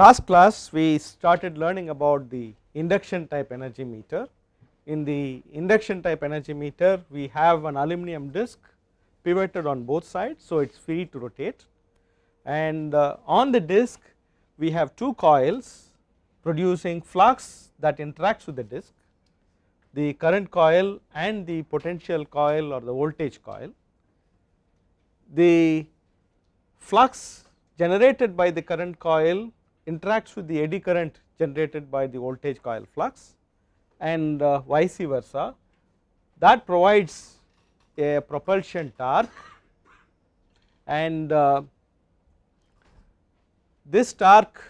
last class we started learning about the induction type energy meter. In the induction type energy meter we have an aluminum disc pivoted on both sides so it is free to rotate and uh, on the disc we have two coils producing flux that interacts with the disc the current coil and the potential coil or the voltage coil. The flux generated by the current coil interacts with the eddy current generated by the voltage coil flux and uh, vice versa that provides a propulsion torque and uh, this torque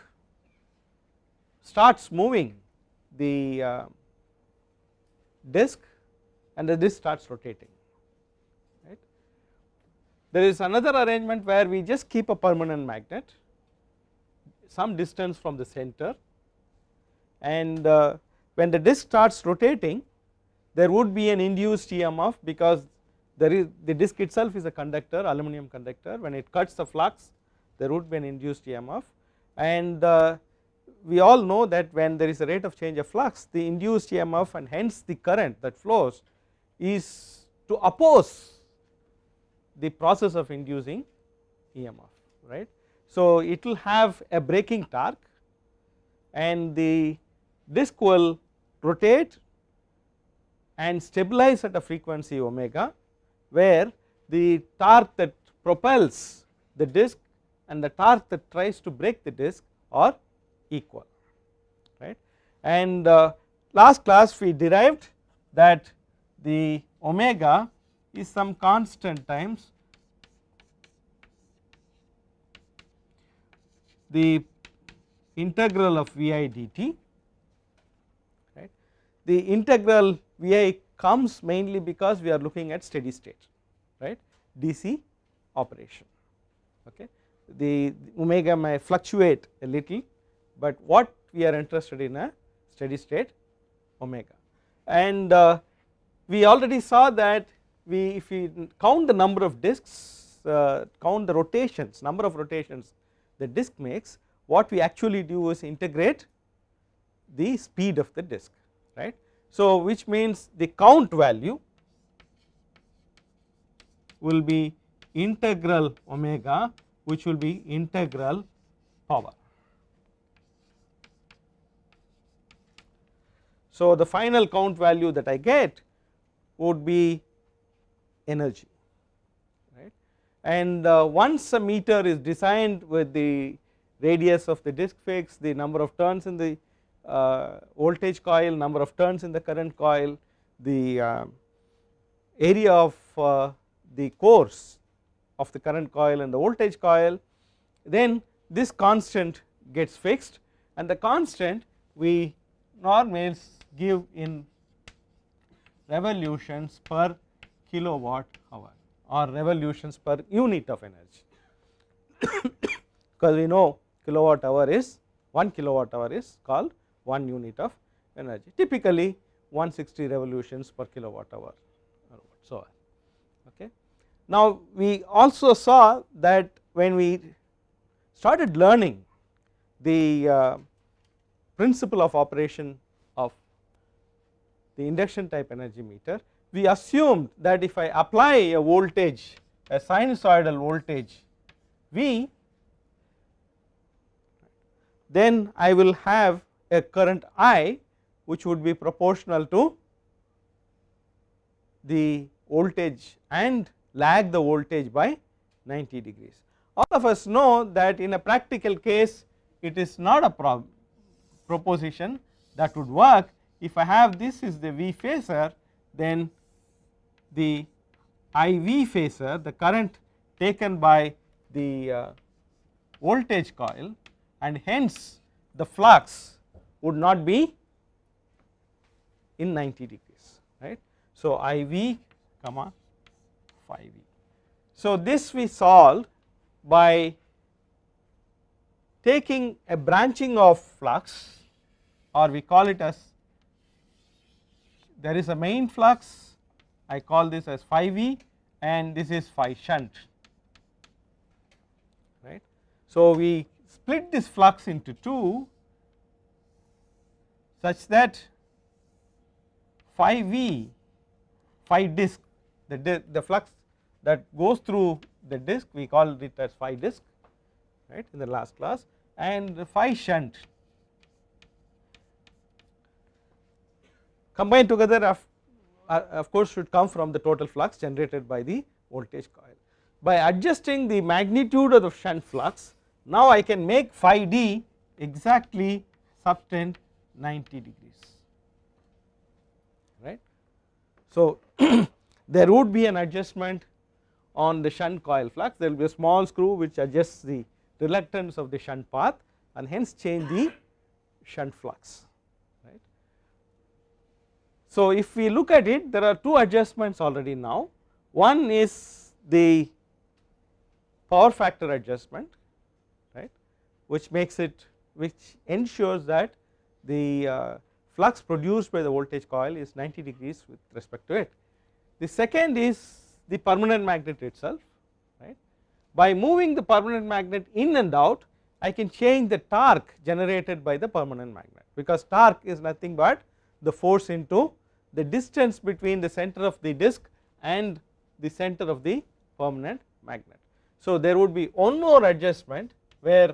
starts moving the uh, disc and the disc starts rotating right. There is another arrangement where we just keep a permanent magnet some distance from the center. And uh, when the disc starts rotating there would be an induced EMF because there is the disc itself is a conductor aluminum conductor. When it cuts the flux there would be an induced EMF and uh, we all know that when there is a rate of change of flux the induced EMF and hence the current that flows is to oppose the process of inducing EMF right. So it will have a braking torque and the disc will rotate and stabilize at a frequency omega where the torque that propels the disc and the torque that tries to brake the disc are equal right? And uh, last class we derived that the omega is some constant times the integral of Vi dt right. The integral Vi comes mainly because we are looking at steady state right DC operation okay. The omega may fluctuate a little but what we are interested in a steady state omega and uh, we already saw that we if we count the number of discs uh, count the rotations number of rotations the disc makes what we actually do is integrate the speed of the disc right. So which means the count value will be integral omega which will be integral power. So the final count value that I get would be energy and uh, once a meter is designed with the radius of the disc fixed the number of turns in the uh, voltage coil number of turns in the current coil the uh, area of the cores of the current coil and the voltage coil then this constant gets fixed. And the constant we normally give in revolutions per kilowatt hour or revolutions per unit of energy. Because we know kilowatt hour is 1 kilowatt hour is called 1 unit of energy. Typically 160 revolutions per kilowatt hour. Or so on okay. Now we also saw that when we started learning the uh, principle of operation of the induction type energy meter we assumed that if I apply a voltage a sinusoidal voltage V then I will have a current I which would be proportional to the voltage and lag the voltage by 90 degrees. All of us know that in a practical case it is not a proposition that would work if I have this is the V phasor then the IV phasor the current taken by the uh, voltage coil and hence the flux would not be in 90 degrees right. So, IV comma phi V. So, this we solved by taking a branching of flux or we call it as there is a main flux I call this as phi V and this is phi shunt right. So, we split this flux into 2 such that phi v phi disk the, the flux that goes through the disk we call it as phi disk right in the last class and the phi shunt combined together of, uh, of course should come from the total flux generated by the voltage coil. By adjusting the magnitude of the shunt flux now I can make phi d exactly subtend 90 degrees right. So there would be an adjustment on the shunt coil flux there will be a small screw which adjusts the reluctance of the shunt path and hence change the shunt flux. So if we look at it there are two adjustments already now one is the power factor adjustment right which makes it which ensures that the uh, flux produced by the voltage coil is 90 degrees with respect to it. The second is the permanent magnet itself right. By moving the permanent magnet in and out I can change the torque generated by the permanent magnet because torque is nothing but the force into the distance between the center of the disk and the center of the permanent magnet. So there would be one more adjustment where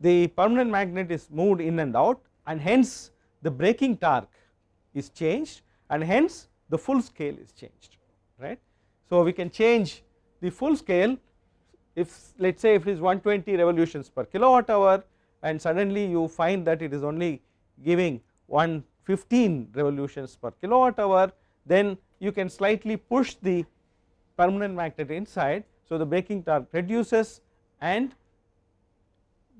the permanent magnet is moved in and out and hence the braking torque is changed and hence the full scale is changed right. So we can change the full scale if let us say if it is 120 revolutions per kilowatt hour and suddenly you find that it is only giving 115 revolutions per kilowatt hour then you can slightly push the permanent magnet inside. So the braking torque reduces and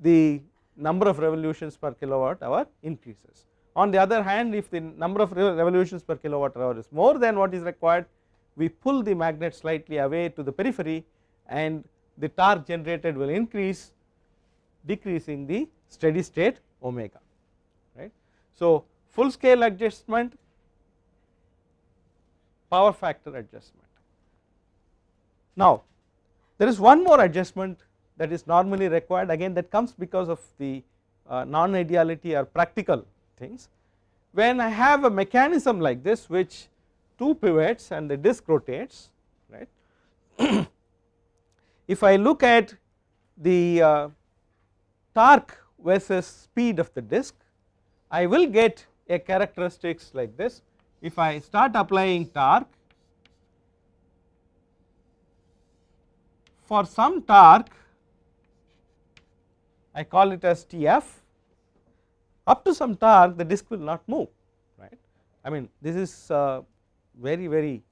the number of revolutions per kilowatt hour increases. On the other hand if the number of revolutions per kilowatt hour is more than what is required we pull the magnet slightly away to the periphery and the torque generated will increase decreasing the steady state omega right. So full scale adjustment power factor adjustment. Now there is one more adjustment that is normally required again that comes because of the uh, non ideality or practical things. When I have a mechanism like this which two pivots and the disc rotates right. if I look at the uh, torque versus speed of the disc I will get a characteristics like this if I start applying torque for some torque I call it as Tf up to some torque the disc will not move right. I mean this is uh, very very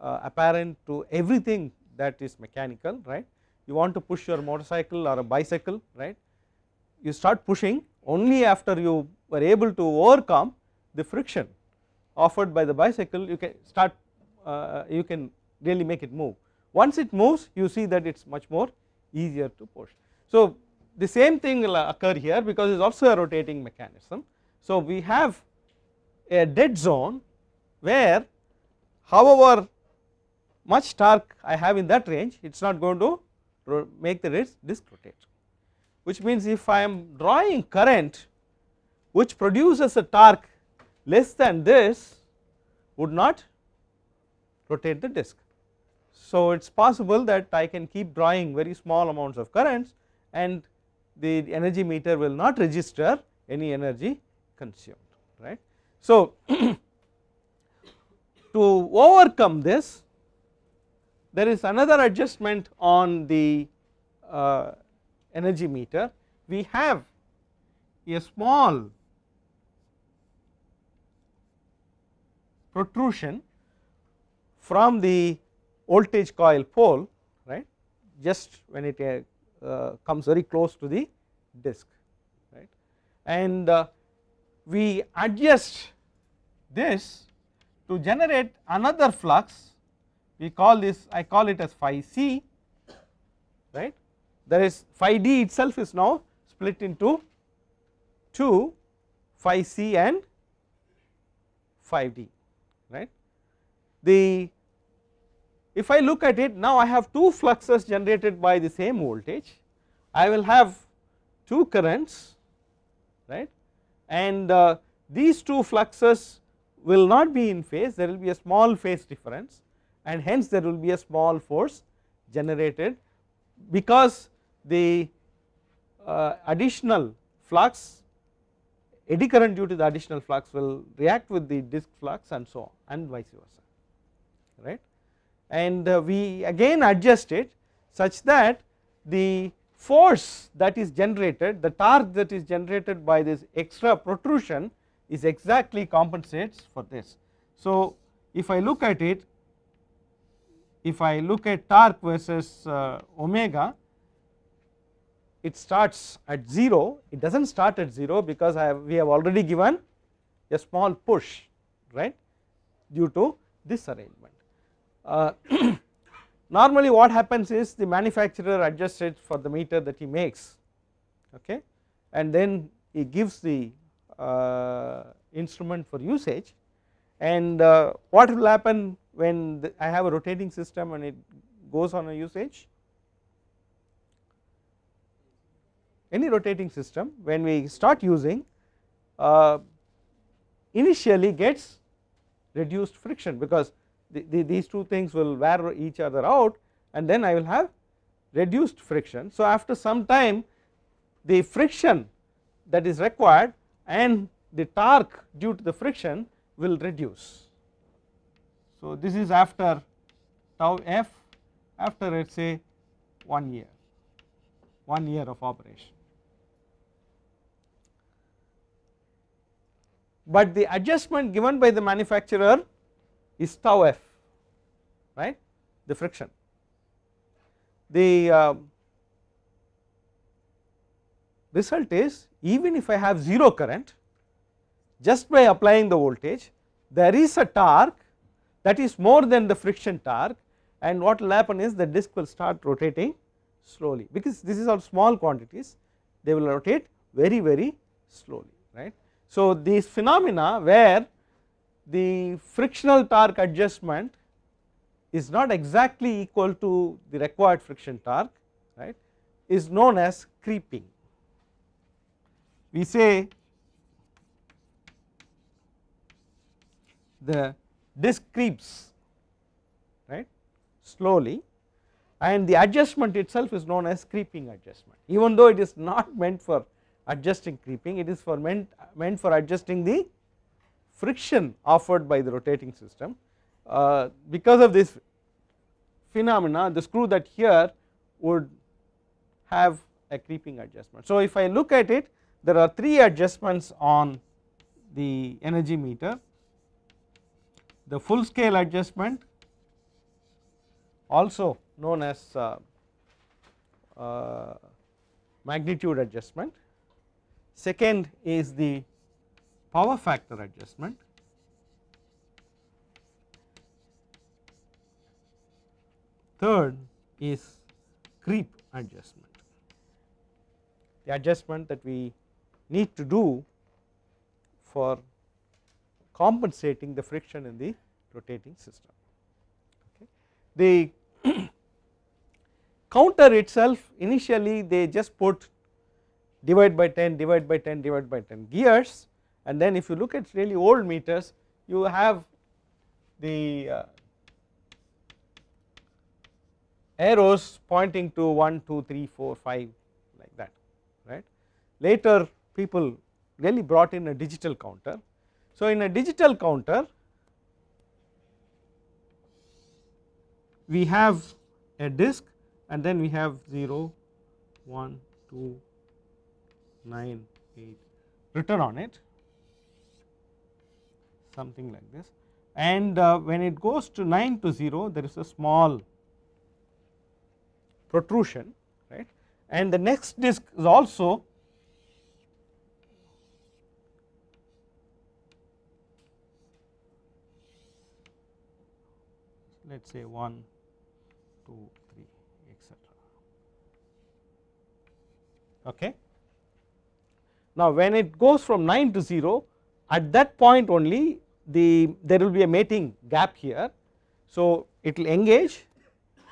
uh, apparent to everything that is mechanical right. You want to push your motorcycle or a bicycle right you start pushing only after you were able to overcome the friction offered by the bicycle you can start uh, you can really make it move. Once it moves you see that it is much more easier to push. So the same thing will occur here because it is also a rotating mechanism. So we have a dead zone where however much torque I have in that range it is not going to make the disc rotate which means if I am drawing current which produces a torque less than this would not rotate the disc. So it is possible that I can keep drawing very small amounts of currents and the energy meter will not register any energy consumed right. So to overcome this there is another adjustment on the uh, energy meter we have a small protrusion from the voltage coil pole right just when it uh, comes very close to the disk right. And uh, we adjust this to generate another flux. We call this I call it as phi c right. There is phi d itself is now split into 2 phi c and phi d. right the if I look at it now I have two fluxes generated by the same voltage. I will have two currents right? And uh, these two fluxes will not be in phase there will be a small phase difference and hence there will be a small force generated because the uh, additional flux eddy current due to the additional flux will react with the disk flux and so on and vice versa right and uh, we again adjust it such that the force that is generated the torque that is generated by this extra protrusion is exactly compensates for this. So, if I look at it if I look at torque versus uh, omega it starts at 0 it does not start at 0 because have, we have already given a small push right due to this arrangement. Uh, normally what happens is the manufacturer adjusts it for the meter that he makes okay? And then he gives the uh, instrument for usage. And uh, what will happen when the, I have a rotating system and it goes on a usage? Any rotating system when we start using uh, initially gets reduced friction because the, the, these two things will wear each other out and then I will have reduced friction. So, after some time the friction that is required and the torque due to the friction will reduce. So, this is after tau f after let us say 1 year, 1 year of operation. But the adjustment given by the manufacturer is tau f right the friction. The uh, result is even if I have 0 current just by applying the voltage there is a torque that is more than the friction torque and what will happen is the disc will start rotating slowly because this is all small quantities they will rotate very very slowly right. So, these phenomena where the frictional torque adjustment is not exactly equal to the required friction torque right is known as creeping. We say the disc creeps right slowly and the adjustment itself is known as creeping adjustment even though it is not meant for adjusting creeping it is for meant meant for adjusting the friction offered by the rotating system. Uh, because of this phenomena the screw that here would have a creeping adjustment. So, if I look at it there are 3 adjustments on the energy meter the full scale adjustment also known as uh, uh, magnitude adjustment. Second is the power factor adjustment third is creep adjustment the adjustment that we need to do for compensating the friction in the rotating system. Okay. The counter itself initially they just put divide by 10 divide by 10 divide by 10 gears and then if you look at really old meters you have the uh, arrows pointing to 1 2 3 4 5 like that right? Later people really brought in a digital counter. So in a digital counter we have a disk and then we have 0 1 2 9 8 written on it something like this. And uh, when it goes to 9 to 0 there is a small protrusion right? And the next disk is also let us say 1 2 3 etc okay? Now when it goes from 9 to 0 at that point only the there will be a mating gap here so it will engage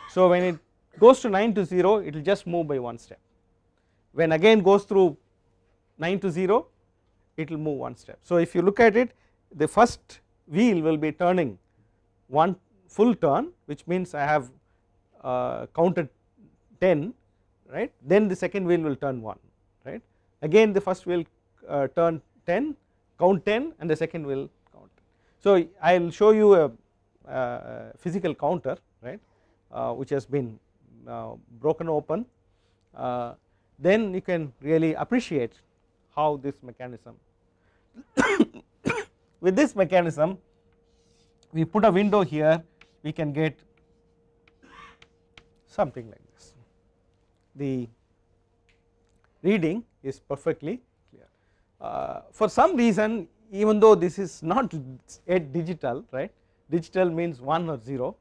so when it goes to 9 to 0 it will just move by one step. when again goes through 9 to 0 it will move one step. So if you look at it the first wheel will be turning one full turn which means I have uh, counted 10 right then the second wheel will turn 1 right again the first wheel uh, turn 10 count 10 and the second count. So I will show you a, a physical counter right uh, which has been uh, broken open uh, then you can really appreciate how this mechanism with this mechanism we put a window here we can get something like this the reading is perfectly clear. Uh, for some reason even though this is not yet digital right? Digital means 1 or 0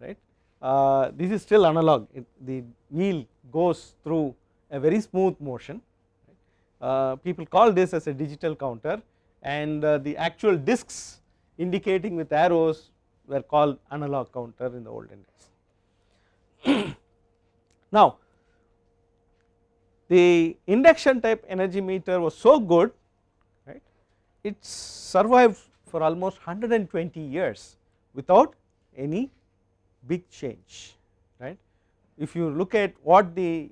right? Uh, this is still analog. It, the wheel goes through a very smooth motion uh, people call this as a digital counter and uh, the actual discs indicating with arrows were called analog counter in the olden days. now the induction type energy meter was so good right it survived for almost 120 years without any big change right. If you look at what the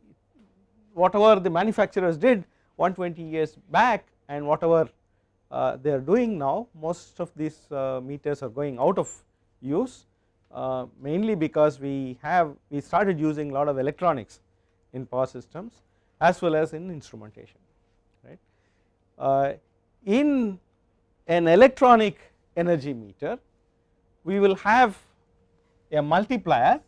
whatever the manufacturers did 120 years back and whatever uh, they are doing now most of these uh, meters are going out of use uh, mainly because we have we started using a lot of electronics in power systems as well as in instrumentation right. In an electronic energy meter we will have a multiplier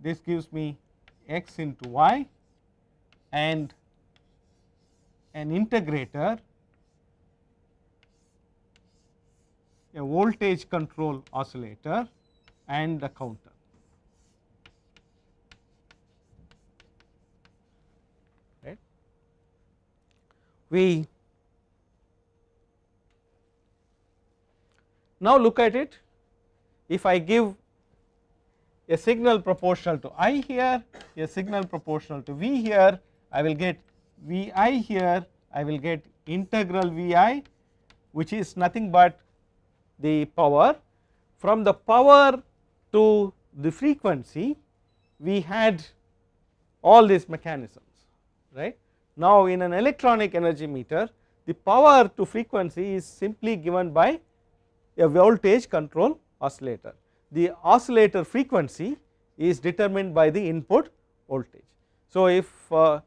this gives me x into y and an integrator a voltage control oscillator and the counter. Right. We now look at it if I give a signal proportional to I here, a signal proportional to V here, I will get Vi here, I will get integral Vi which is nothing but the power. From the power to the frequency we had all these mechanisms right. Now in an electronic energy meter the power to frequency is simply given by a voltage control oscillator the oscillator frequency is determined by the input voltage. So if uh,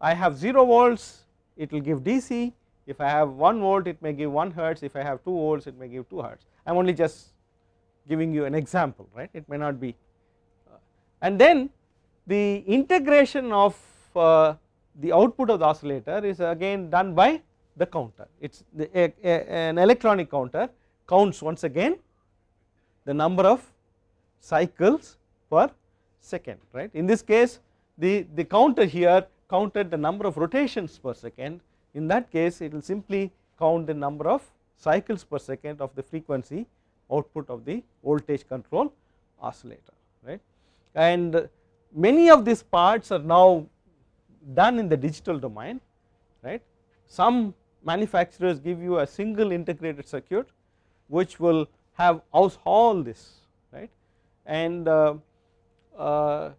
I have 0 volts it will give DC, if I have 1 volt it may give 1 hertz, if I have 2 volts it may give 2 hertz. I am only just giving you an example right? It may not be. Uh, and then the integration of uh, the output of the oscillator is again done by the counter. It is an electronic counter counts once again the number of cycles per second right. In this case the, the counter here counted the number of rotations per second. In that case it will simply count the number of cycles per second of the frequency output of the voltage control oscillator right. And many of these parts are now done in the digital domain right. Some manufacturers give you a single integrated circuit which will have all this right and uh, uh,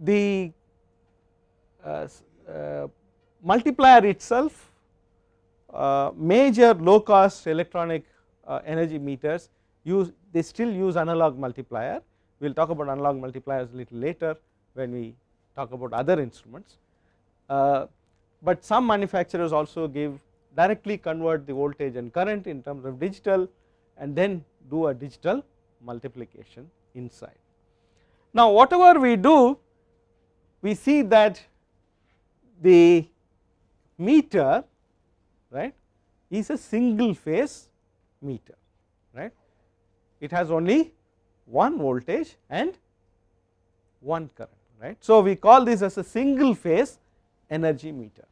the uh, uh, multiplier itself uh, major low cost electronic Uh, energy meters use they still use analog multiplier we will talk about analog multipliers a little later when we talk about other instruments. Uh, but some manufacturers also give directly convert the voltage and current in terms of digital and then do a digital multiplication inside. Now whatever we do we see that the meter right is a single phase meter right it has only one voltage and one current right. So we call this as a single phase energy meter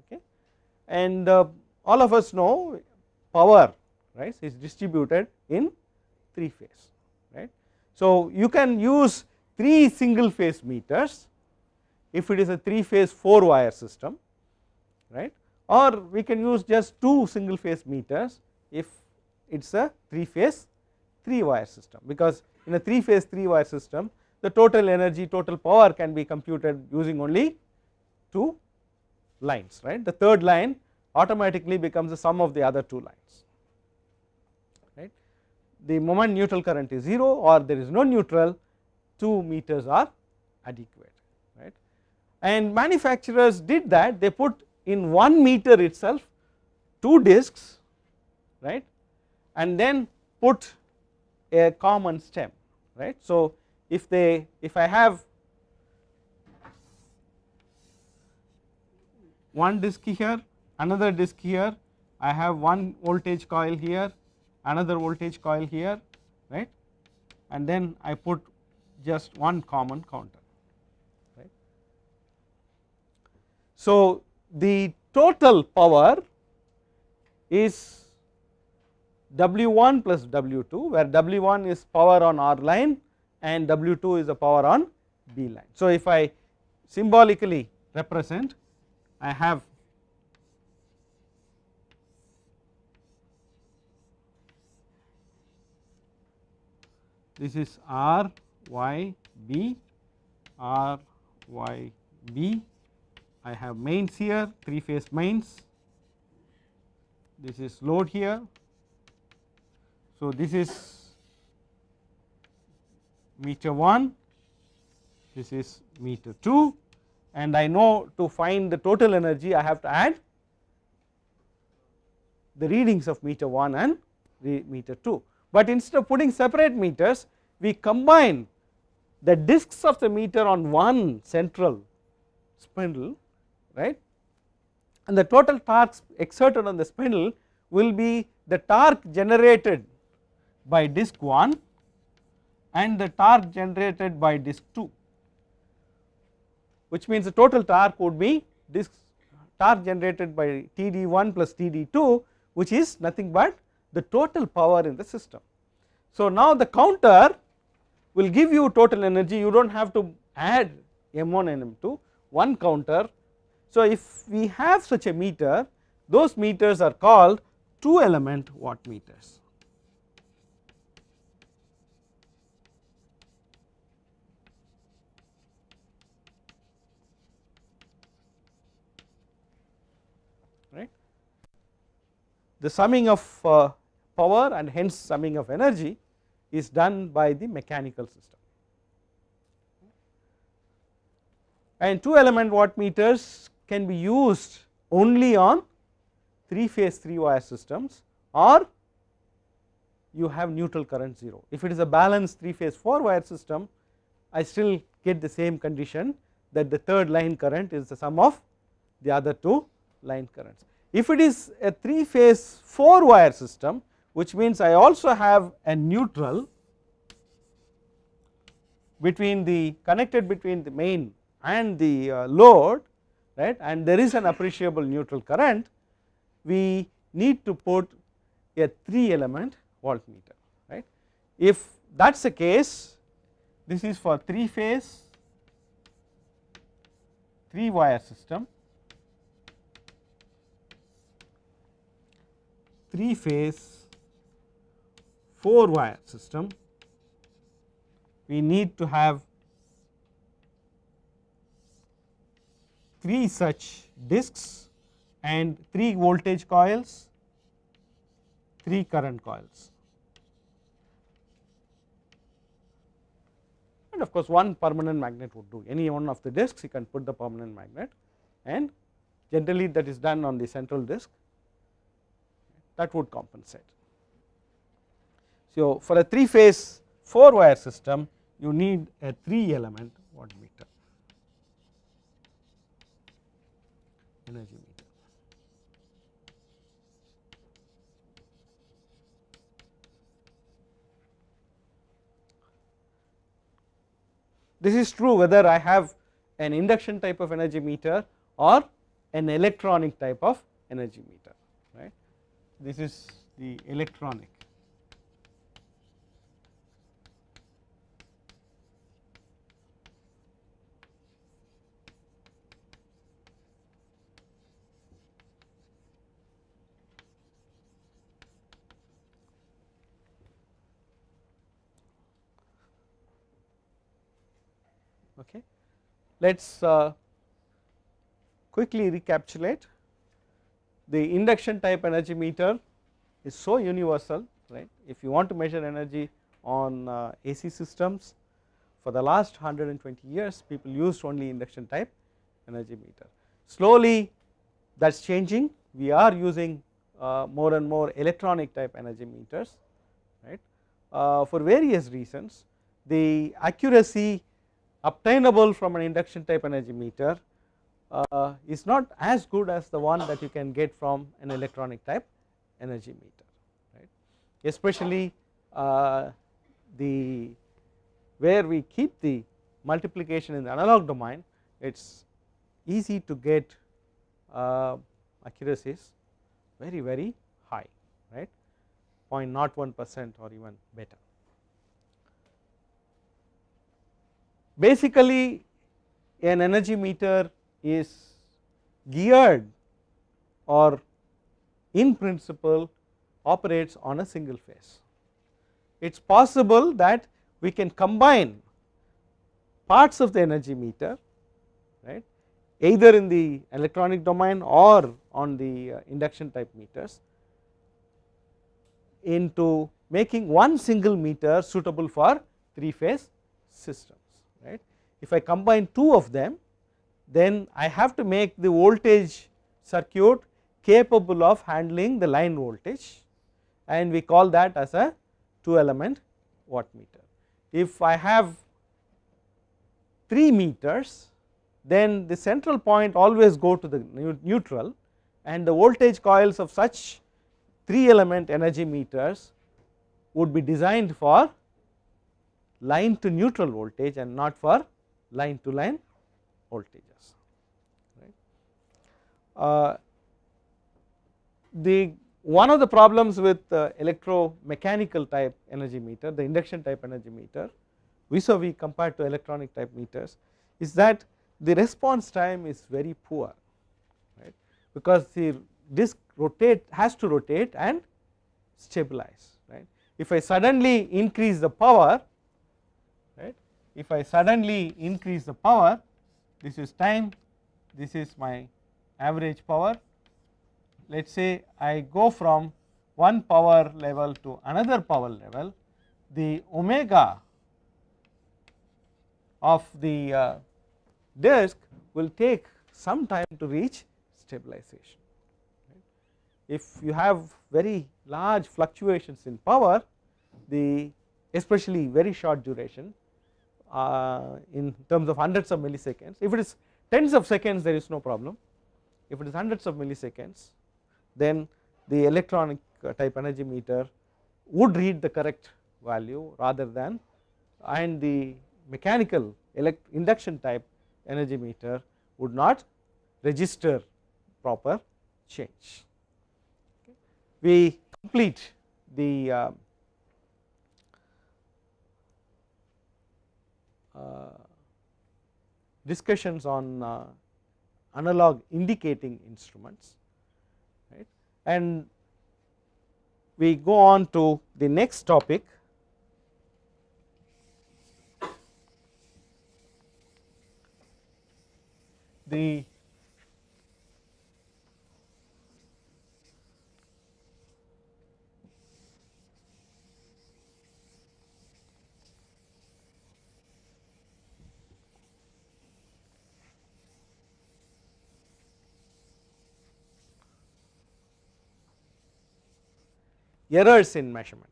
okay and uh, all of us know power right is distributed in 3 phase right. So, you can use 3 single phase meters if it is a 3 phase 4 wire system right or we can use just 2 single phase meters if it is a 3 phase 3 wire system. Because in a 3 phase 3 wire system the total energy total power can be computed using only 2 lines right? The third line automatically becomes the sum of the other two lines right? The moment neutral current is 0 or there is no neutral 2 meters are adequate right? And manufacturers did that. They put in 1 meter itself 2 discs right and then put a common stem right. So, if they if I have one disk here another disk here I have one voltage coil here another voltage coil here right and then I put just one common counter right. So, the total power is W1 plus W2 where W1 is power on R line and W2 is the power on B line. So, if I symbolically represent I have this is R Y B R Y B. I have mains here 3 phase mains. This is load here so, this is meter 1, this is meter 2 and I know to find the total energy I have to add the readings of meter 1 and meter 2. But instead of putting separate meters we combine the discs of the meter on one central spindle right and the total torque exerted on the spindle will be the torque generated by disk 1 and the torque generated by disk 2 which means the total torque would be disk torque generated by TD1 plus TD2 which is nothing but the total power in the system. So, now the counter will give you total energy you do not have to add M1 and M2 one counter. So, if we have such a meter those meters are called 2 element watt meters. The summing of uh, power and hence summing of energy is done by the mechanical system. And 2 element watt meters can be used only on 3 phase 3 wire systems or you have neutral current 0. If it is a balanced 3 phase 4 wire system I still get the same condition that the third line current is the sum of the other two line currents. If it is a 3 phase 4 wire system which means I also have a neutral between the connected between the main and the uh, load right and there is an appreciable neutral current we need to put a 3 element voltmeter right. If that is the case this is for 3 phase 3 wire system 3 phase 4 wire system. We need to have 3 such discs and 3 voltage coils 3 current coils. And of course one permanent magnet would do. Any one of the discs you can put the permanent magnet. And generally that is done on the central disk that would compensate. So, for a 3 phase 4 wire system you need a 3 element watt meter energy meter. This is true whether I have an induction type of energy meter or an electronic type of energy meter this is the electronic. Okay. Let us uh, quickly recapitulate the induction type energy meter is so universal right? If you want to measure energy on uh, AC systems for the last 120 years people used only induction type energy meter. Slowly that is changing. We are using uh, more and more electronic type energy meters right? Uh, for various reasons the accuracy obtainable from an induction type energy meter uh, is not as good as the one that you can get from an electronic type energy meter right especially uh, the where we keep the multiplication in the analog domain it is easy to get uh, accuracies very very high right 0.01 percent or even better. Basically an energy meter is geared or in principle operates on a single phase. It is possible that we can combine parts of the energy meter right either in the electronic domain or on the uh, induction type meters into making one single meter suitable for three phase systems right. If I combine two of them then I have to make the voltage circuit capable of handling the line voltage and we call that as a 2 element watt meter. If I have 3 meters then the central point always go to the neutral and the voltage coils of such 3 element energy meters would be designed for line to neutral voltage and not for line to line voltages. Right. Uh, the one of the problems with uh, electromechanical type energy meter, the induction type energy meter vis a vis compared to electronic type meters is that the response time is very poor right because the disk rotate has to rotate and stabilize right. If I suddenly increase the power right if I suddenly increase the power this is time this is my average power let us say I go from one power level to another power level the omega of the uh, disk will take some time to reach stabilization. If you have very large fluctuations in power the especially very short duration uh, in terms of hundreds of milliseconds. If it is tens of seconds there is no problem, if it is hundreds of milliseconds then the electronic uh, type energy meter would read the correct value rather than and the mechanical induction type energy meter would not register proper change. We complete the Uh, discussions on uh, analog indicating instruments right? And we go on to the next topic. The errors in measurement.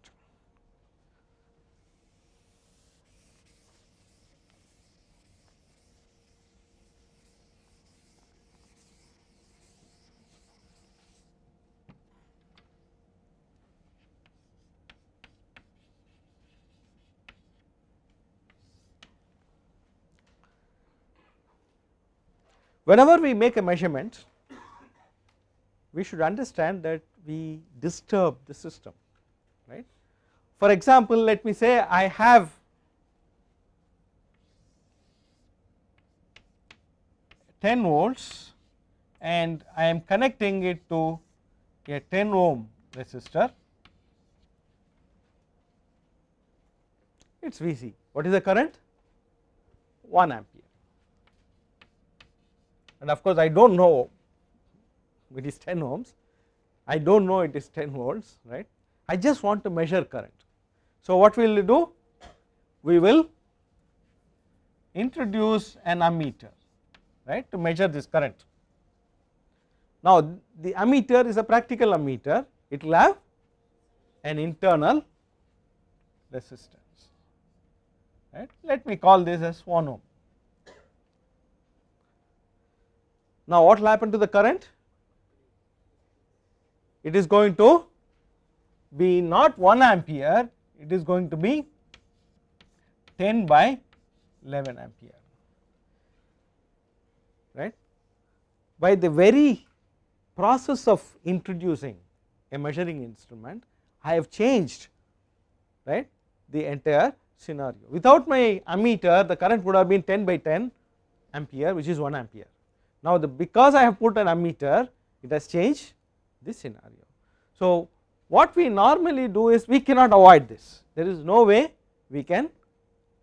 Whenever we make a measurement we should understand that we disturb the system right. For example, let me say I have ten volts and I am connecting it to a 10 ohm resistor it is Vc. What is the current? 1 ampere and of course I do not know it is 10 ohms, I do not know it is 10 volts right, I just want to measure current. So what we will do? We will introduce an ammeter right to measure this current. Now the ammeter is a practical ammeter, it will have an internal resistance right. Let me call this as 1 ohm. Now what will happen to the current? It is going to be not 1 ampere, it is going to be 10 by 11 ampere right. By the very process of introducing a measuring instrument, I have changed right the entire scenario. Without my ammeter, the current would have been 10 by 10 ampere, which is 1 ampere. Now, the because I have put an ammeter, it has changed this scenario. So, what we normally do is we cannot avoid this, there is no way we can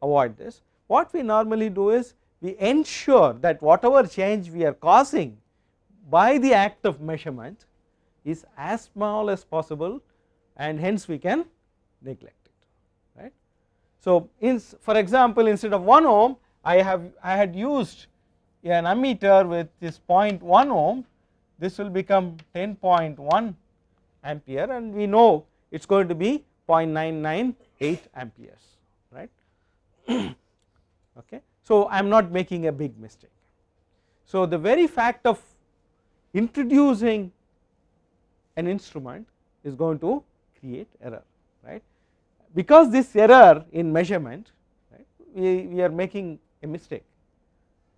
avoid this. What we normally do is we ensure that whatever change we are causing by the act of measurement is as small as possible and hence we can neglect it right. So, in for example, instead of 1 ohm I have I had used an ammeter with this 0.1 ohm this will become 10.1 ampere and we know it is going to be 0.998 amperes right okay. So, I am not making a big mistake. So, the very fact of introducing an instrument is going to create error right because this error in measurement right, we, we are making a mistake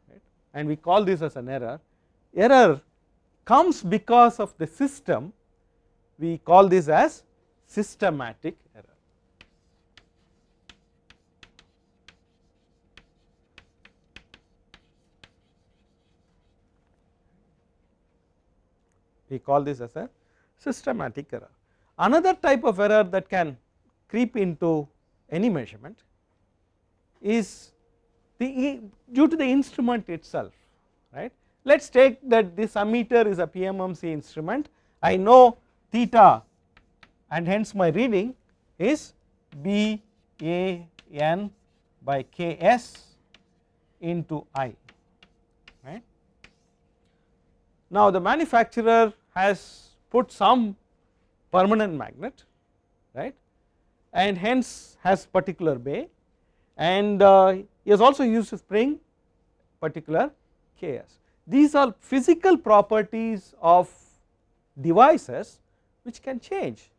right and we call this as an error error comes because of the system we call this as systematic error we call this as a systematic error. Another type of error that can creep into any measurement is the due to the instrument itself right. Let us take that this ammeter is a PMMC instrument I know theta and hence my reading is B A N by K S into I right. Now the manufacturer has put some permanent magnet right and hence has particular B and uh, he has also used a spring particular Ks. These are physical properties of devices which can change.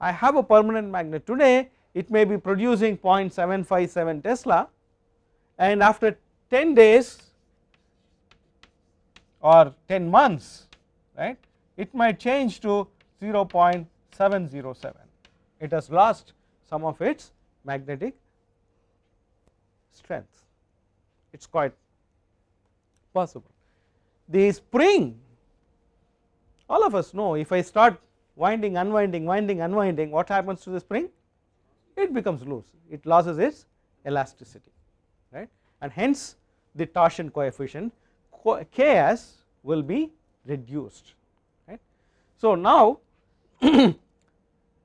I have a permanent magnet today it may be producing 0.757 Tesla and after 10 days or 10 months right it might change to 0.707 it has lost some of its magnetic strength it is quite possible. The spring. All of us know if I start winding unwinding winding unwinding what happens to the spring? It becomes loose. It loses its elasticity right? And hence the torsion coefficient Ks will be reduced so, now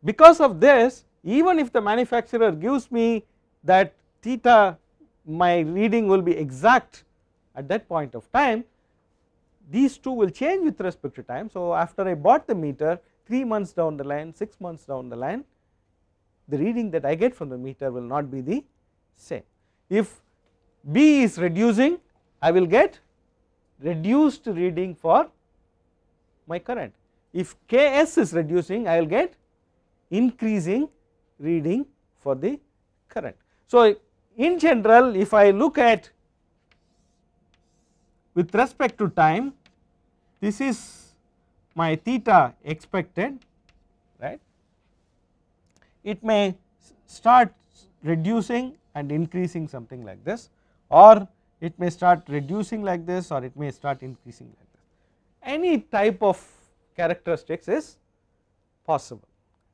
because of this even if the manufacturer gives me that theta my reading will be exact at that point of time these two will change with respect to time. So, after I bought the meter 3 months down the line 6 months down the line the reading that I get from the meter will not be the same. If B is reducing I will get reduced reading for my current if Ks is reducing I will get increasing reading for the current. So, in general if I look at with respect to time this is my theta expected right. it may start reducing and increasing something like this or it may start reducing like this or it may start increasing like this. Any type of characteristics is possible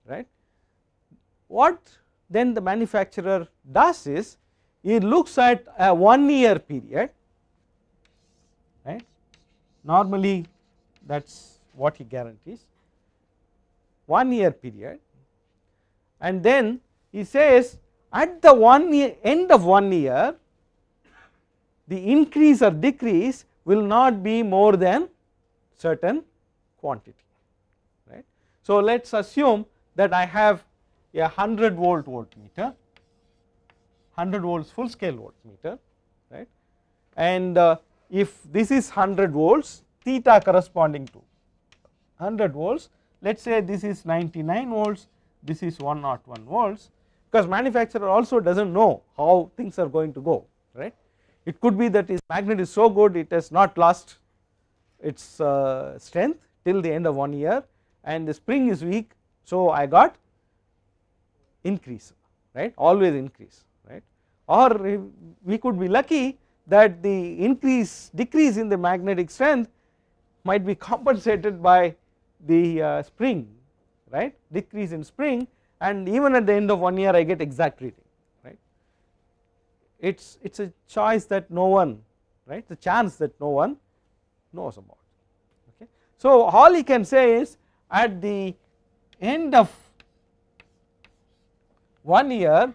right. What then the manufacturer does is he looks at a one year period right normally that is what he guarantees. One year period. And then he says at the one year end of one year the increase or decrease will not be more than certain quantity right. So let us assume that I have a 100 volt voltmeter 100 volts full scale voltmeter right? And uh, if this is 100 volts theta corresponding to 100 volts. Let us say this is 99 volts this is 101 volts because manufacturer also does not know how things are going to go right? It could be that his magnet is so good it has not lost its uh, strength till the end of one year and the spring is weak. So I got increase right? Always increase right? Or we could be lucky that the increase decrease in the magnetic strength might be compensated by the uh, spring right? Decrease in spring and even at the end of one year I get exact reading it is it is a choice that no one right? The chance that no one knows about okay. So all he can say is at the end of one year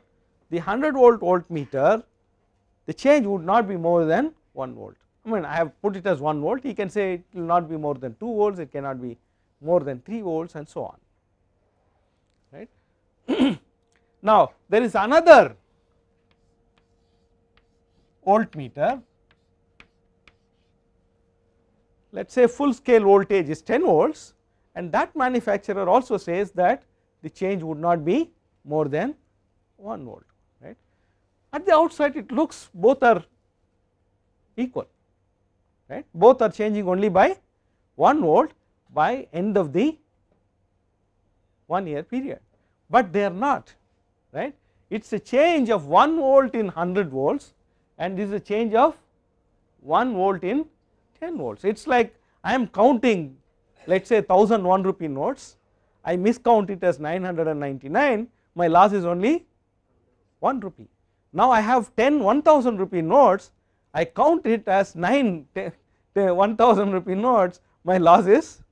the 100 volt voltmeter the change would not be more than 1 volt I mean I have put it as 1 volt. He can say it will not be more than 2 volts. It cannot be more than 3 volts and so on. Right. now there is another voltmeter. Let us say full scale voltage is 10 volts. And that manufacturer also says that the change would not be more than 1 volt. Right. At the outside it looks both are equal right? Both are changing only by 1 volt by end of the 1 year period, but they are not right? It is a change of 1 volt in 100 volts and this is a change of 1 volt in 10 volts. It is like I am counting let us say 1001 rupee notes, I miscount it as 999, my loss is only 1 rupee. Now I have 10 1000 rupee notes, I count it as 9 1000 rupee notes, my loss is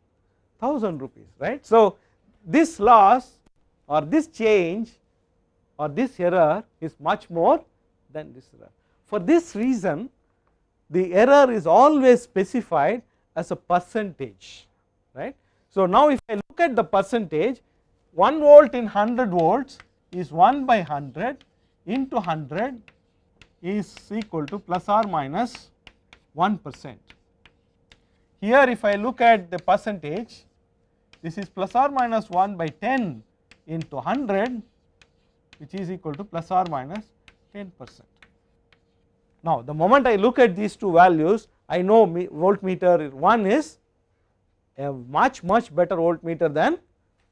1000 rupees, right. So this loss or this change or this error is much more than this error. For this reason the error is always specified as a percentage right. So now if I look at the percentage 1 volt in 100 volts is 1 by 100 into 100 is equal to plus or minus 1 percent. Here if I look at the percentage this is plus or minus 1 by 10 into 100 which is equal to plus or minus 10 percent. Now the moment I look at these two values I know voltmeter 1 is a much much better voltmeter than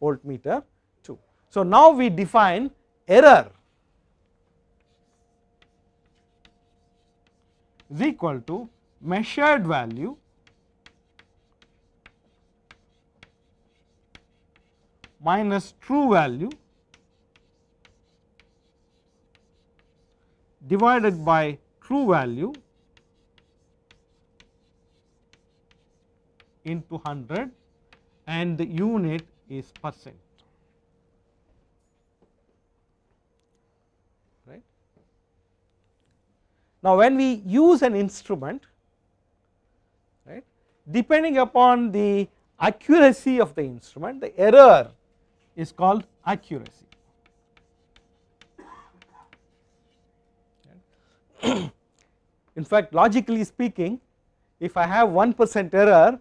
voltmeter 2. So now we define error is equal to measured value minus true value divided by true value into 100 and the unit is percent right. Now when we use an instrument right depending upon the accuracy of the instrument the error is called accuracy. In fact logically speaking if I have 1 percent error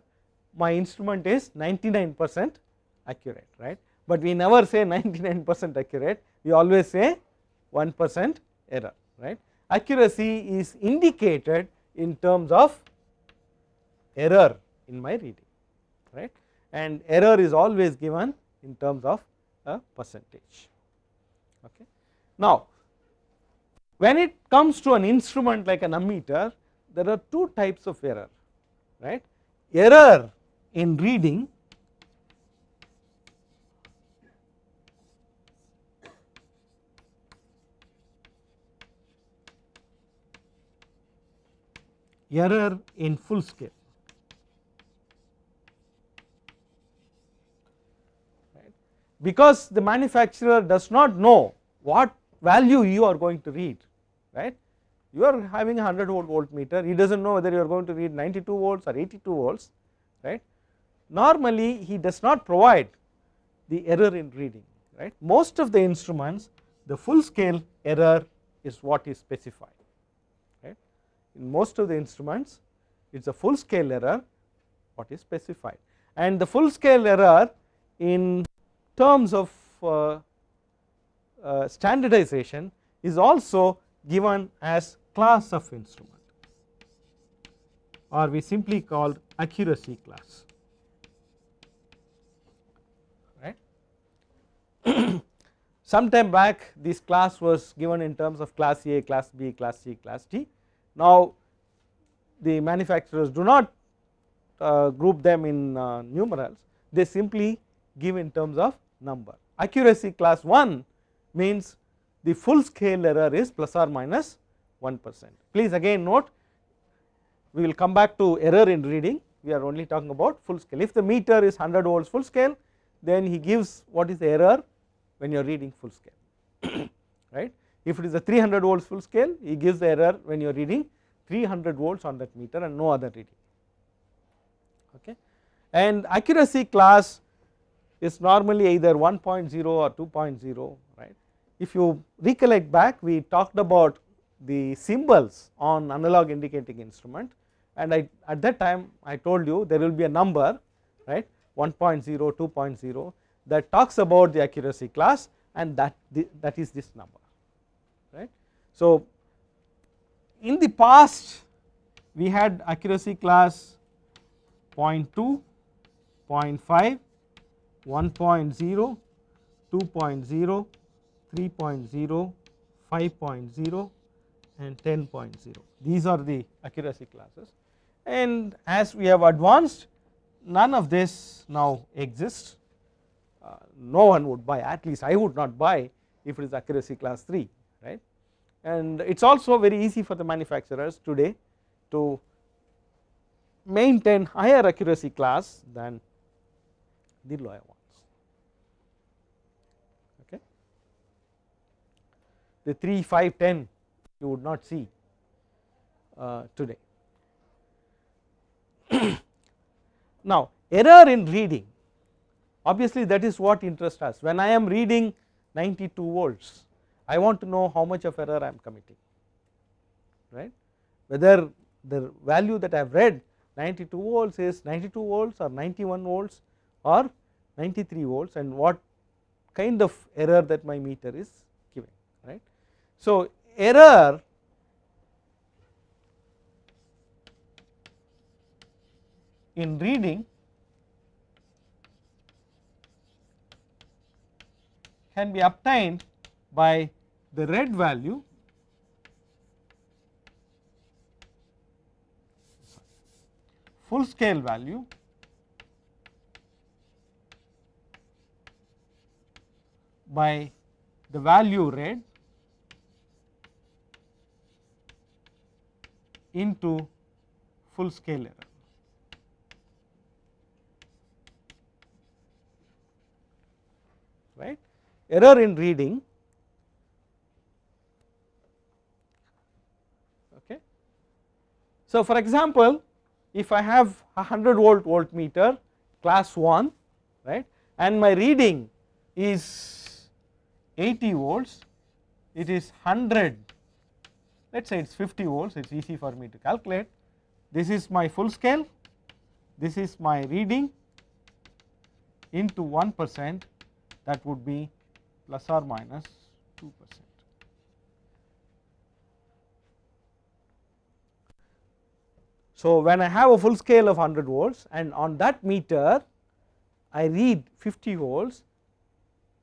my instrument is 99 percent accurate right, but we never say 99 percent accurate. We always say 1 percent error right. Accuracy is indicated in terms of error in my reading right? And error is always given in terms of a percentage. Okay. Now, when it comes to an instrument like an ammeter, there are two types of error, right. Error in reading error in full scale. Right. Because the manufacturer does not know what value you are going to read, right. You are having a 100 volt voltmeter, he does not know whether you are going to read 92 volts or 82 volts, right. Normally, he does not provide the error in reading, right. Most of the instruments, the full scale error is what is specified in most of the instruments it is a full scale error what is specified and the full scale error in terms of uh, uh, standardization is also given as class of instrument. Or we simply called accuracy class. Right? Sometime back this class was given in terms of class A class B class C class D. Now the manufacturers do not uh, group them in uh, numerals. They simply give in terms of number. Accuracy class 1 means the full scale error is plus or minus 1 percent. Please again note we will come back to error in reading we are only talking about full scale. If the meter is 100 volts full scale then he gives what is the error when you are reading full scale right. If it is a 300 volts full scale he gives the error when you are reading 300 volts on that meter and no other reading okay. And accuracy class is normally either 1.0 or 2.0 right. If you recollect back we talked about the symbols on analog indicating instrument and I at that time I told you there will be a number right 1.0 2.0 that talks about the accuracy class and that that is this number right. So, in the past we had accuracy class 0.2, 0.5, 1.0, 2.0, 3.0, 5.0 and 10.0 these are the accuracy classes. And as we have advanced none of this now exists. Uh, no one would buy at least I would not buy if it is accuracy class 3 right? And it is also very easy for the manufacturers today to maintain higher accuracy class than the lower ones okay the 3 5 10 you would not see uh, today now error in reading obviously that is what interests us when I am reading 92 volts I want to know how much of error I am committing right whether the value that I have read 92 volts is 92 volts or 91 volts or 93 volts and what kind of error that my meter is. So, error in reading can be obtained by the read value full scale value by the value read into full scale error. right? Error in reading. Okay? So, for example, if I have a 100 volt voltmeter class 1 right? And my reading is 80 volts, it is 100 let us say it is 50 volts it is easy for me to calculate. This is my full scale, this is my reading into 1 percent that would be plus or minus 2 percent. So, when I have a full scale of 100 volts and on that meter I read 50 volts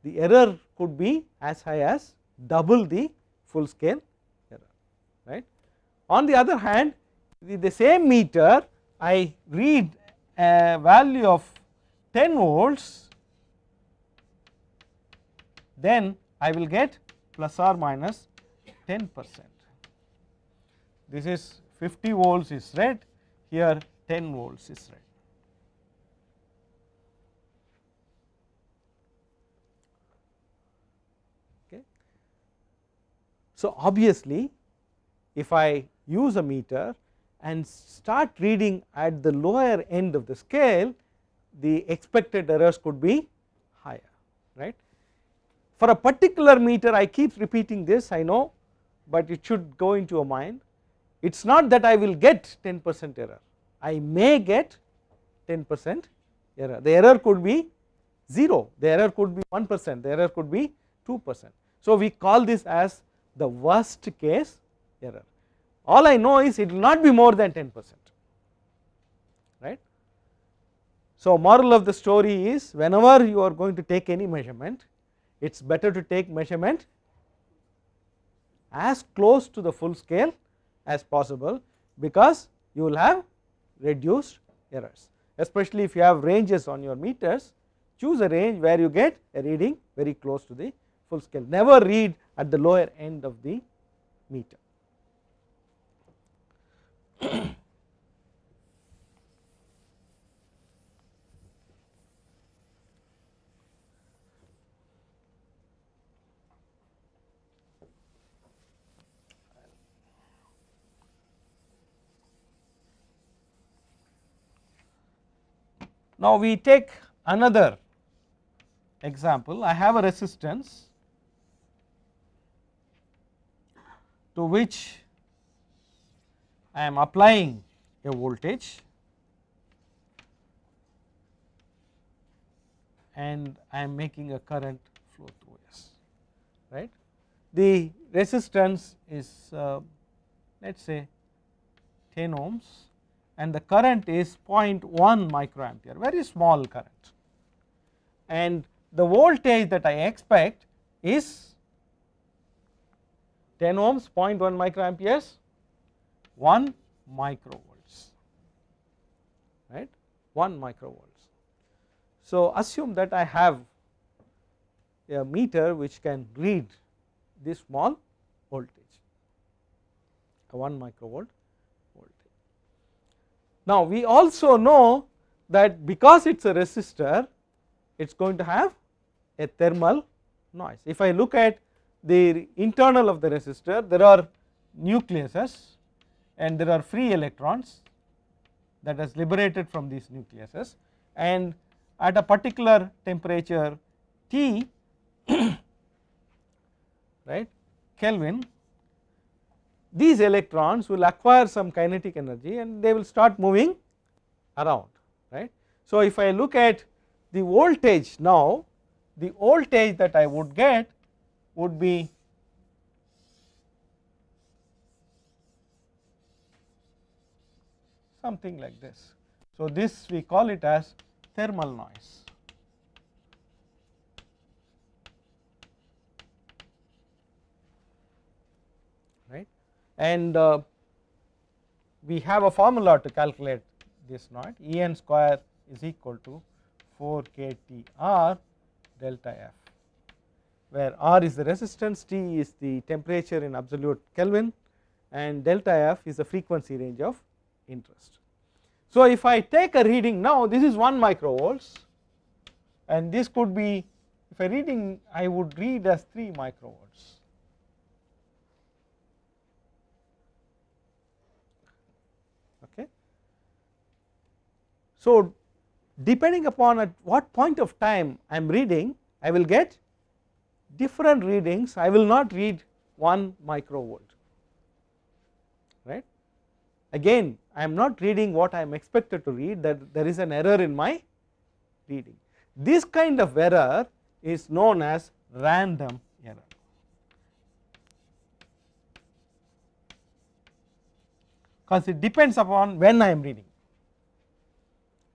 the error could be as high as double the full scale. On the other hand with the same meter I read a value of 10 volts then I will get plus or minus 10 percent. This is 50 volts is read here 10 volts is. Okay. So, obviously if I use a meter and start reading at the lower end of the scale the expected errors could be higher right. For a particular meter I keep repeating this I know, but it should go into your mind it is not that I will get 10 percent error. I may get 10 percent error. The error could be 0 the error could be 1 percent. The error could be 2 percent. So, we call this as the worst case error all I know is it will not be more than 10 percent right. So, moral of the story is whenever you are going to take any measurement it is better to take measurement as close to the full scale as possible because you will have reduced errors especially if you have ranges on your meters choose a range where you get a reading very close to the full scale never read at the lower end of the meter. Now, we take another example. I have a resistance to which I am applying a voltage and I am making a current flow through S right. The resistance is uh, let us say 10 ohms and the current is 0.1 microampere very small current and the voltage that I expect is 10 ohms 0.1 microamperes 1 microvolts right 1 microvolts. So, assume that I have a meter which can read this small voltage a 1 microvolt voltage. Now, we also know that because it is a resistor it is going to have a thermal noise. If I look at the internal of the resistor there are nucleuses and there are free electrons that is liberated from these nucleuses and at a particular temperature T right Kelvin these electrons will acquire some kinetic energy and they will start moving around right. So, if I look at the voltage now the voltage that I would get would be something like this. So, this we call it as thermal noise. right and uh, we have a formula to calculate this noise En square is equal to 4 k T R delta F where R is the resistance, T is the temperature in absolute Kelvin and delta F is the frequency range of interest. So, if I take a reading now this is 1 microvolts and this could be if a reading I would read as 3 microvolts. Okay. So, depending upon at what point of time I am reading I will get different readings I will not read 1 microvolt right. Again I am not reading what I am expected to read that there is an error in my reading. This kind of error is known as random error. because it depends upon when I am reading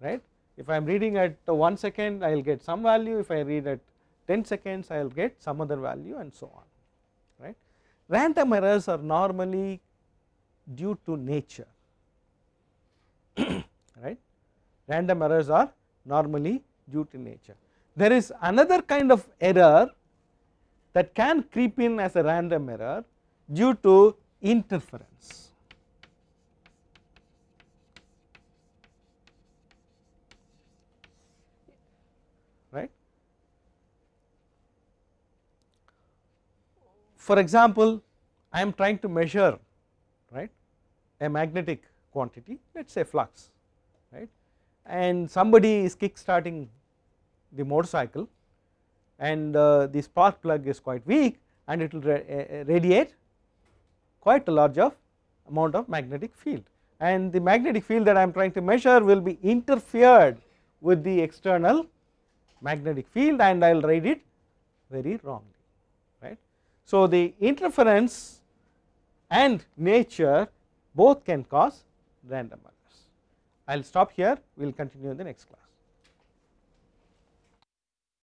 right. If I am reading at 1 second I will get some value if I read at 10 seconds I will get some other value and so on right. Random errors are normally due to nature right random errors are normally due to nature. There is another kind of error that can creep in as a random error due to interference. right. For example, I am trying to measure right a magnetic quantity let us say flux right and somebody is kick starting the motorcycle and uh, the spark plug is quite weak and it will ra uh, radiate quite a large of amount of magnetic field and the magnetic field that I am trying to measure will be interfered with the external magnetic field and I will write it very wrongly right. So, the interference and nature both can cause random errors. I will stop here we will continue in the next class.